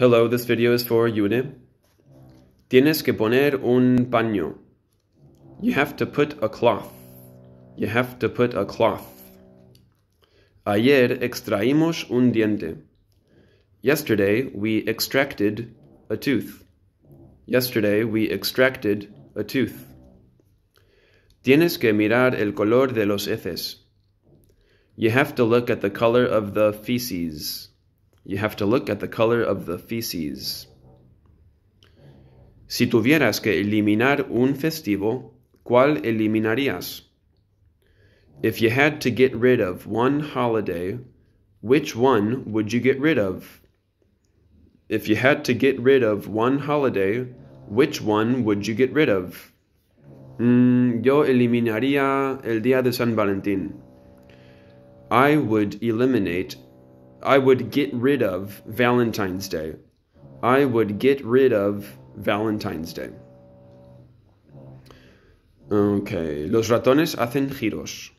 Hello, this video is for June. Tienes que poner un paño. You have to put a cloth. You have to put a cloth. Ayer extraímos un diente. Yesterday we extracted a tooth. Yesterday we extracted a tooth. Tienes que mirar el color de los heces. You have to look at the color of the feces. You have to look at the color of the feces. Si tuvieras que eliminar un festivo, ¿cuál eliminarías? If you had to get rid of one holiday, which one would you get rid of? If you had to get rid of one holiday, which one would you get rid of? Mm, yo eliminaría el día de San Valentín. I would eliminate I would get rid of Valentine's Day. I would get rid of Valentine's Day. Okay, los ratones hacen giros.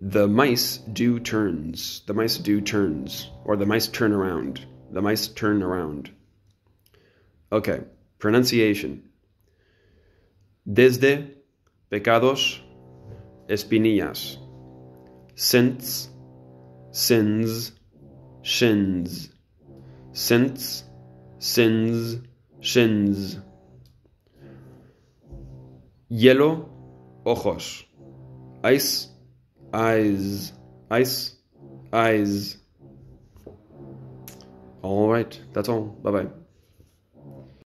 The mice do turns. The mice do turns. Or the mice turn around. The mice turn around. Okay, pronunciation. Desde, pecados, espinillas. Since, sins, shins. Since, sins, shins. Yellow, ojos. Ice, eyes. Ice, eyes. All right, that's all. Bye bye.